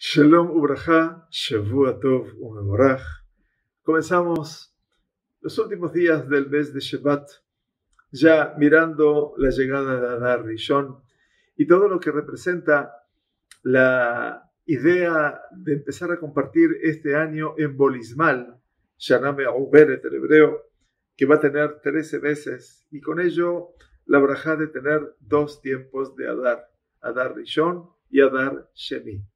Shalom Ubraja, Shavua Tov Umeborach. Comenzamos los últimos días del mes de Shabbat, ya mirando la llegada de Adar Rishon y todo lo que representa la idea de empezar a compartir este año en Bolismal, Shaname Auberet, el hebreo, que va a tener 13 meses y con ello la braja de tener dos tiempos de Adar, Adar Rishon y Adar Shemi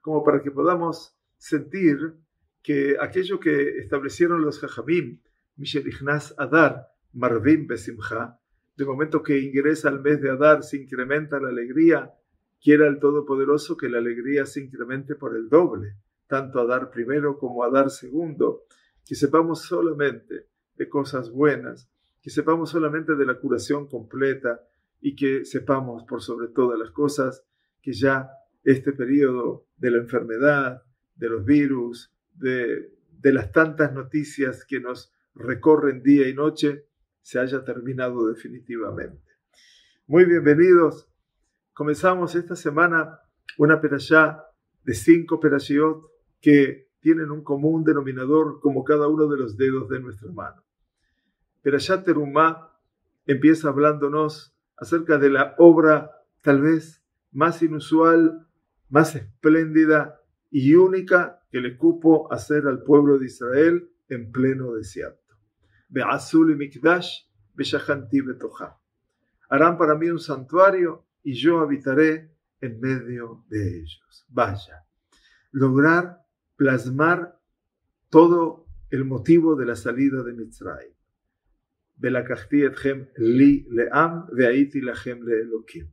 como para que podamos sentir que aquello que establecieron los Jajamim, Mishel Ignaz Adar, Marvim Besimcha, de momento que ingresa al mes de Adar se incrementa la alegría, quiera el Todopoderoso que la alegría se incremente por el doble, tanto Adar primero como Adar segundo, que sepamos solamente de cosas buenas, que sepamos solamente de la curación completa y que sepamos por sobre todas las cosas que ya este periodo de la enfermedad, de los virus, de, las tantas noticias que nos recorren día y noche, se haya terminado definitivamente. Muy bienvenidos. Comenzamos esta semana una perashá de cinco perashiot que tienen un común denominador como cada uno de los dedos de nuestra mano. Perashá Terumá empieza hablándonos acerca de la obra tal vez más inusual más espléndida y única que le cupo hacer al pueblo de Israel en pleno desierto. Harán para mí un santuario y yo habitaré en medio de ellos. Vaya, lograr plasmar todo el motivo de la salida de Mitzrayim. li leam ve'aiti lachem le'elokim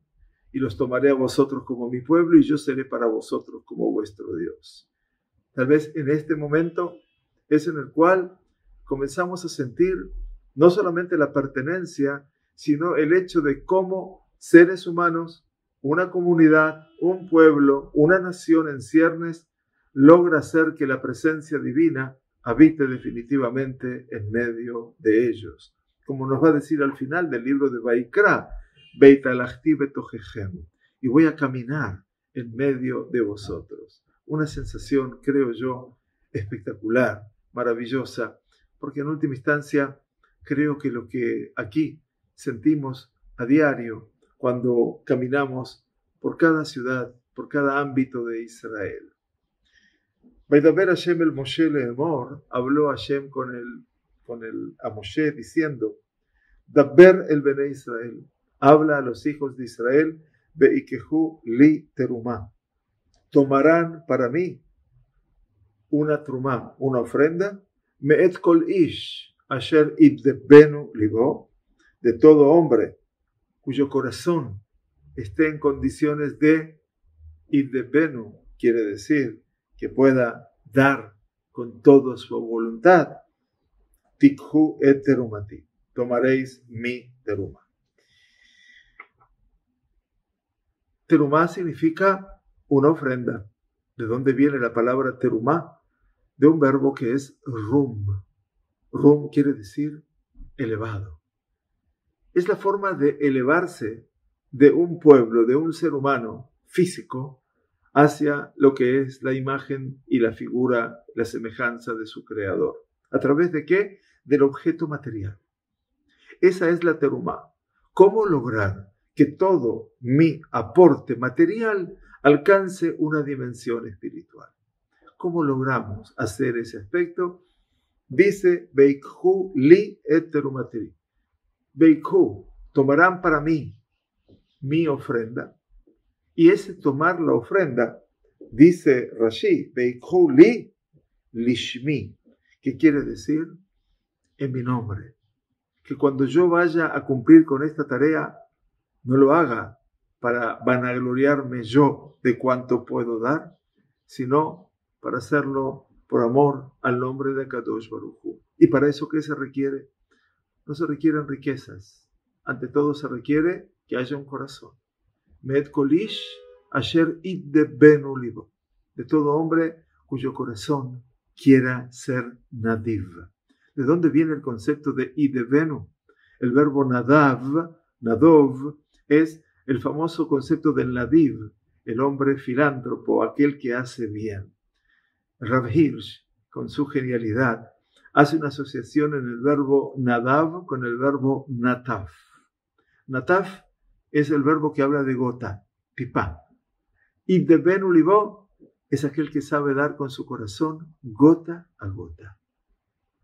y los tomaré a vosotros como mi pueblo y yo seré para vosotros como vuestro Dios. Tal vez en este momento es en el cual comenzamos a sentir no solamente la pertenencia, sino el hecho de cómo seres humanos, una comunidad, un pueblo, una nación en ciernes, logra hacer que la presencia divina habite definitivamente en medio de ellos. Como nos va a decir al final del libro de Baikra, y voy a caminar en medio de vosotros. Una sensación, creo yo, espectacular, maravillosa, porque en última instancia creo que lo que aquí sentimos a diario cuando caminamos por cada ciudad, por cada ámbito de Israel. Vaidaber Hashem el Moshe Leemor, habló Hashem con el, con el, a Moshe diciendo, Daber el Bene Israel, habla a los hijos de Israel, Beikehu li terumá. Tomarán para mí una trumá, una ofrenda, meet kol ish, asher idebenu libo, de todo hombre cuyo corazón esté en condiciones de idebenu, quiere decir que pueda dar con toda su voluntad. Tikhu et terumati, tomaréis mi teruma. Terumá significa una ofrenda. ¿De dónde viene la palabra terumá? De un verbo que es rum. Rum quiere decir elevado. Es la forma de elevarse de un pueblo, de un ser humano físico, hacia lo que es la imagen y la figura, la semejanza de su creador. ¿A través de qué? Del objeto material. Esa es la terumá. ¿Cómo lograr que todo mi aporte material alcance una dimensión espiritual. ¿Cómo logramos hacer ese aspecto? Dice Beikhu li eterumateri. Beikhu, tomarán para mí mi ofrenda. Y ese tomar la ofrenda, dice Rashi, Beikhu li lishmi, que quiere decir en mi nombre. Que cuando yo vaya a cumplir con esta tarea, no lo haga para vanagloriarme yo de cuánto puedo dar, sino para hacerlo por amor al nombre de Kadosh Baruchu. ¿Y para eso qué se requiere? No se requieren riquezas. Ante todo se requiere que haya un corazón. Med kolish asher benu De todo hombre cuyo corazón quiera ser nadiv. ¿De dónde viene el concepto de idebenu? El verbo nadav, nadov, es el famoso concepto del nadiv, el hombre filántropo, aquel que hace bien. Rav Hirsch, con su genialidad, hace una asociación en el verbo nadav con el verbo nataf. Nataf es el verbo que habla de gota, pipa. Y de ben ulivó es aquel que sabe dar con su corazón gota a gota.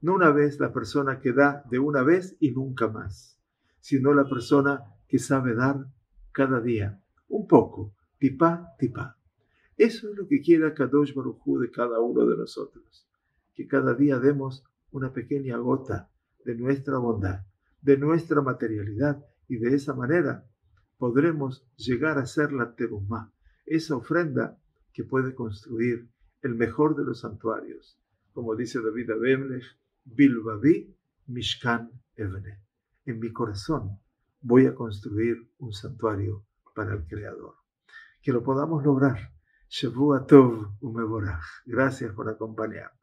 No una vez la persona que da de una vez y nunca más, sino la persona que sabe dar cada día, un poco, tipa, tipa. Eso es lo que quiere Kadosh Baruj de cada uno de nosotros, que cada día demos una pequeña gota de nuestra bondad, de nuestra materialidad, y de esa manera podremos llegar a ser la terumá, esa ofrenda que puede construir el mejor de los santuarios, como dice David Abimelech, Bilbabi Mishkan Evene. En mi corazón voy a construir un santuario para el Creador. Que lo podamos lograr. Shavu Tov Umeborach. Gracias por acompañarnos.